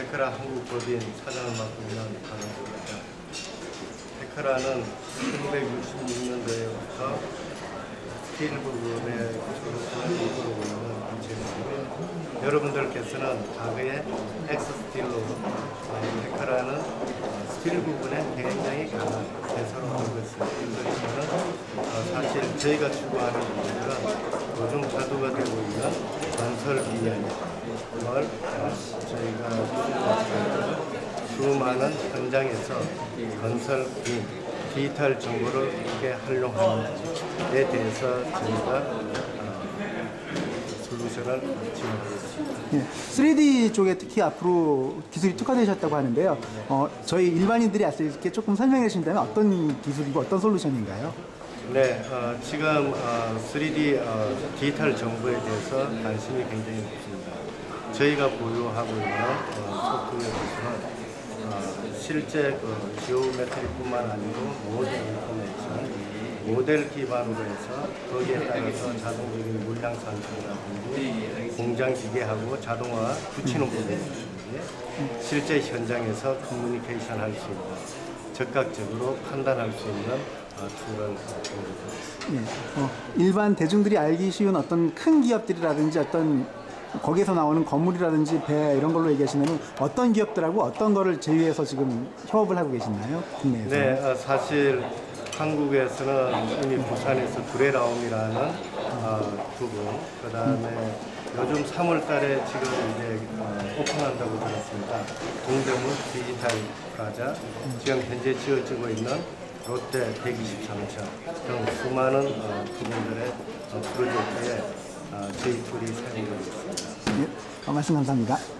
테크라 한국 법인 사장을 맡고 있는 강원주입니다. 테크라는 1966년도에부터 스틸 부분에 졸업한 이후로 있는 단체였습니다. 여러분들께서는 과거에 엑스스틸로 어, 테크라는 어, 스틸 부분에 굉장히 강한 대사로 알고 있습니다. 어, 사실 저희가 추구하는 부분은 요즘 자두가 되고 있는 건설 어, 저희가 많은 현장에서 건설 기 디지털 정보를 어떻게 활용하는지에 대해서 저희가 어, 솔루션을 지원하고 있습니다. 예, 3D 쪽에 특히 앞으로 기술이 특화되셨다고 하는데요. 어, 저희 일반인들이 알 수 있게 조금 설명해 주신다면 어떤 기술이고 어떤 솔루션인가요? 네, 어, 지금 어, 3D 어, 디지털 정보에 대해서 관심이 굉장히 높습니다. 저희가 보유하고 있는 어, 소프트웨어 기술은 어, 실제 그 geometry뿐만 아니고 model information, 모델 기반으로 해서 거기에 따라서 자동적인 물량 산출이라든지 공장 기계하고 자동화 붙이는 부분이라든지 실제 현장에서 커뮤니케이션 할 수 있는 적극적으로 판단할 수 있는 어, 툴을 공급하고 있습니다. 예, 어, 일반 대중들이 알기 쉬운 어떤 큰 기업들이라든지 어떤 거기에서 나오는 건물이라든지 배 이런 걸로 얘기하시면 어떤 기업들하고 어떤 거를 제휴해서 지금 협업을 하고 계시나요? 국내에서? 네, 어, 사실 한국에서는 이미 부산에서 브레라움이라는 어, 부분, 그 다음에 요즘 3월 달에 지금 이제 어, 오픈한다고 들었습니다. 동대문 디지털 프라자, 지금 현재 지어지고 있는 롯데 123층 등 수많은 어, 부분들의 어, 프로젝트에 어, 저희 툴이 사용되고 있습니다. 예, 어, 말씀 감사합니다.